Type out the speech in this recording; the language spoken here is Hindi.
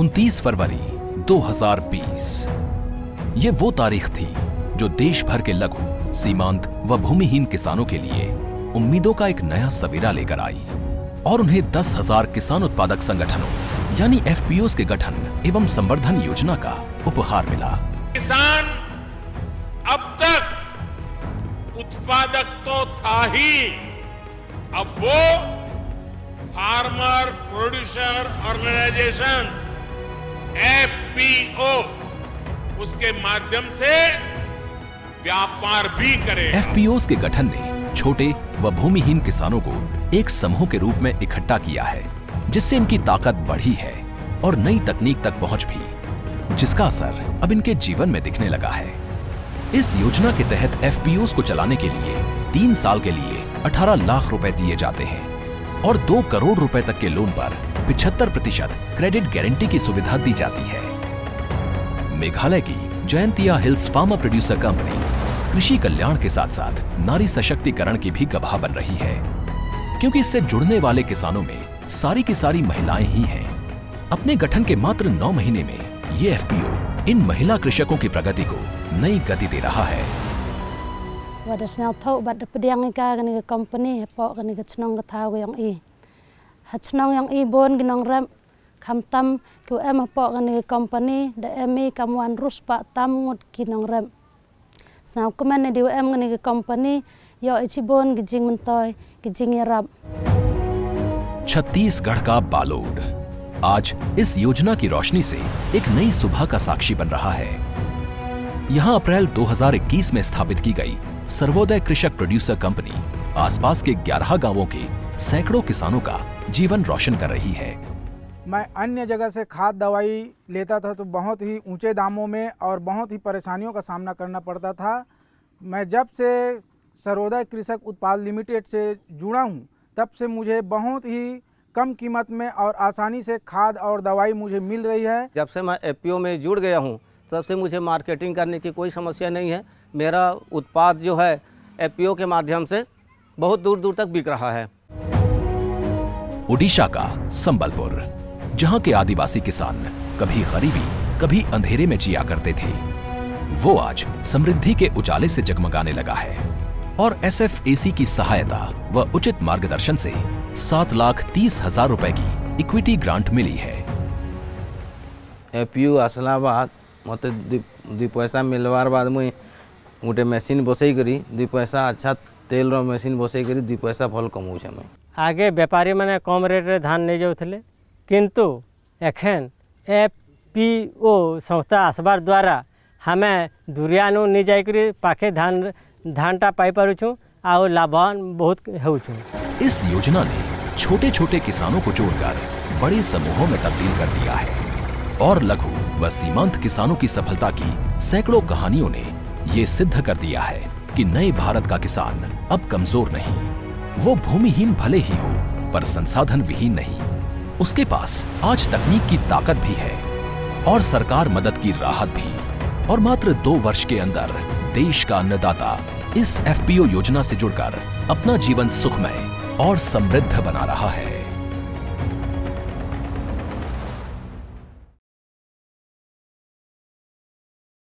29 फरवरी 2020 ये वो तारीख थी जो देश भर के लघु, सीमांत व भूमिहीन किसानों के लिए उम्मीदों का एक नया सवेरा लेकर आई और उन्हें दस हज़ार किसान उत्पादक संगठनों, यानी एफपीओ के गठन एवं संवर्धन योजना का उपहार मिला। किसान अब तक उत्पादक तो था ही। अब वो फार्मर, प्रोड्यूसर ऑर्गेनाइजेशन एफपीओ उसके माध्यम से व्यापार भी करे। एफपीओ के गठन ने छोटे व भूमिहीन किसानों को एक समूह के रूप में इकट्ठा किया है, जिससे इनकी ताकत बढ़ी है और नई तकनीक तक पहुँच भी, जिसका असर अब इनके जीवन में दिखने लगा है। इस योजना के तहत एफपीओ को चलाने के लिए तीन साल के लिए 18 लाख रुपए दिए जाते हैं और दो करोड़ रुपए तक के लोन पर 75 प्रतिशत क्रेडिट गारंटी की सुविधा दी जाती है। मेघालय की Jaintia hills farmer producer company Krishi Kalyan के साथ साथ नारी सशक्तिकरण की भी गवाह बन रही है। क्योंकि इससे जुड़ने वाले किसानों में सारी की सारी महिलाएँ ही हैं। अपने गठन के मात्र नौ महीने में ये एफपीओ इन महिला कृषकों की प्रगति को नई गति दे रहा है। Ram kam tam ku em po gani ke company da em i kam wan rus pa tam ginong ram. Snel kuman di em gani ke company yo ichi bon gijing mentoy gijing rab. Chhattisgarh का बालोद आज इस योजना की रोशनी से एक नई सुबह का साक्षी बन रहा है यहाँ अप्रैल 2021 में स्थापित की गई सर्वोदय कृषक प्रोड्यूसर कंपनी आसपास के 11 गाँवों के सैकड़ों किसानों का जीवन रोशन कर रही है मैं अन्य जगह से खाद दवाई लेता था तो बहुत ही ऊँचे दामों में और बहुत ही परेशानियों का सामना करना पड़ता था। मैं जब से सर्वोदय कृषक उत्पाद लिमिटेड से जुड़ा हूँ तब से मुझे बहुत ही कम कीमत में और आसानी से खाद और दवाई मुझे मिल रही है। जब से मैं एपीओ में जुड़ गया हूँ तब से मुझे मार्केटिंग करने की कोई समस्या नहीं है। मेरा उत्पाद जो है एपीओ के माध्यम से बहुत दूर दूर तक बिक रहा है। ओडिशा का संबलपुर। जहाँ के आदिवासी किसान कभी गरीबी कभी अंधेरे में जिया करते थे वो आज समृद्धि के उजाले से जगमगाने लगा है। और एसएफएसी की सहायता व उचित मार्गदर्शन से सात लाख तीस हज़ार रुपए की इक्विटी ग्रांट मिली है। एपीओ आसला बाद मत दुई पैसा मिलवार बाद मुई गोटे मेसीन बसई करी। दुई पैसा अच्छा तेल रो मेसीन बसई करी। दुई पैसा भल कमाऊे मुई। आगे व्यापारी मैंने कम रेट रे धान नहीं जाऊले किंतु एखेन एफ़ पी ओ संस्था आसबार द्वारा हमें दुरियानु नहीं जाकर पाखे धान, धानटा पाई पारुछु आ लाभवान बहुत होछु इस योजना ने छोटे छोटे किसानों को जोड़कर बड़े समूहों में तब्दील कर दिया है। और लघु व सीमांत किसानों की सफलता की सैकड़ों कहानियों ने ये सिद्ध कर दिया है कि नए भारत का किसान अब कमज़ोर नहीं। वो भूमिहीन भले ही हो, पर संसाधन विहीन नहीं। उसके पास आज तकनीक की ताकत भी है और सरकार मदद की राहत भी। और मात्र दो वर्ष के अंदर देश का अन्नदाता इस एफपीओ योजना से जुड़कर अपना जीवन सुखमय और समृद्ध बना रहा है।